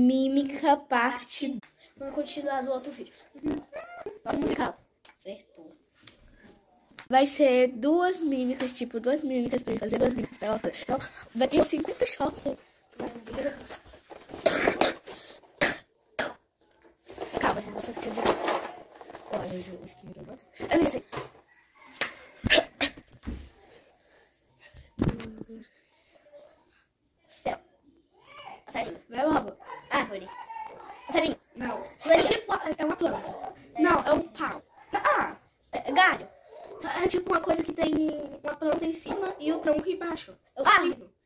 Mímica parte. Vamos continuar do outro vídeo. Vamos musical. Acertou. Vai ser duas mímicas, tipo, duas mímicas pra ele fazer, duas mímicas pra ela fazer. Então, vai ter uns 50 shots. Meu Deus. Calma, gente, você tinha de. Olha, eu esqueci. Eu não sei. Céu. Passarinho. Vai logo. Árvore. Passarinho. Não. É tipo, é uma planta. Não, é um pau. Ah, é galho. É tipo uma coisa que tem uma planta em cima e o tronco embaixo. É o Ah.